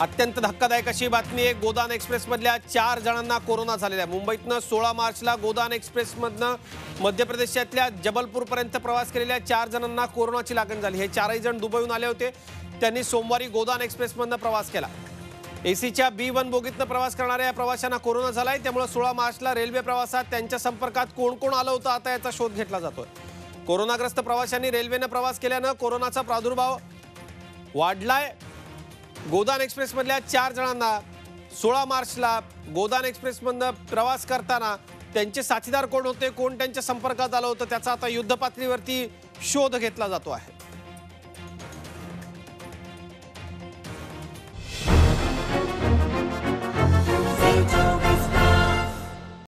अत्यंत धक्कादायक अशी बातमी आहे. गोदान एक्सप्रेसमधल्या चार जणांना कोरोना झालेला आहे. मुंबईतनं सोळा मार्चला गोदान एक्सप्रेसमधनं मध्य प्रदेशातल्या जबलपूरपर्यंत प्रवास केलेल्या चार जणांना कोरोनाची लागण झाली. हे चारही जण दुबईहून आले होते. त्यांनी सोमवारी गोदान एक्सप्रेसमधनं प्रवास केला. एसीच्या बी वन बोगीतनं प्रवास करणाऱ्या या प्रवाशांना कोरोना झालाय. त्यामुळे सोळा मार्चला रेल्वे प्रवासात त्यांच्या संपर्कात कोण कोण आलं होतं आता याचा शोध घेतला जातोय. कोरोनाग्रस्त प्रवाशांनी रेल्वेनं प्रवास केल्यानं कोरोनाचा प्रादुर्भाव वाढलाय. गोदान एक्सप्रेसमधल्या चार जणांना सोळा मार्चला गोदान एक्सप्रेसमधनं प्रवास करताना त्यांचे साथीदार कोण होते कोण त्यांच्या संपर्कात आलं होतं त्याचा आता युद्धपातळीवरती शोध घेतला जातो आहे.